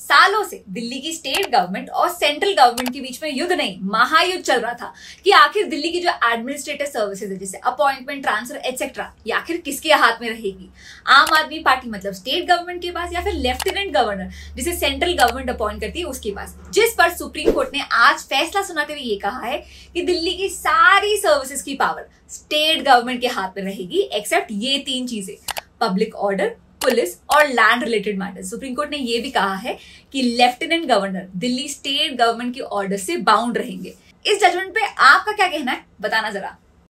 सालों से दिल्ली की स्टेट गवर्नमेंट और सेंट्रल गवर्नमेंट के बीच में युद्ध नहीं, महायुद्ध चल रहा था कि आखिर दिल्ली की जो एडमिनिस्ट्रेटिव सर्विसेज़ है, जैसे अपॉइंटमेंट ट्रांसफ़र एक्सेट्रा ये आखिर किसके हाथ में रहेगी? आम आदमी पार्टी मतलब स्टेट गवर्नमेंट के पास या फिर लेफ्टिनेंट गवर्नर जिसे सेंट्रल गवर्नमेंट अपॉइंट करती है, उसके पास। जिस पर सुप्रीम कोर्ट ने आज फैसला सुनाते हुए ये कहा है कि दिल्ली की सारी सर्विसेज़ की पावर स्टेट गवर्नमेंट के हाथ में रहेगी एक्सेप्ट ये तीन चीज़ें पब्लिक ऑर्डर पुलिस और land related matter supreme court ने यह भी कहा है कि lieutenant governor Delhi state government के ऑर्डर से बाउंड रहेंगे। इस जजमेंट पे आपका क्या कहना है? बताना जरा।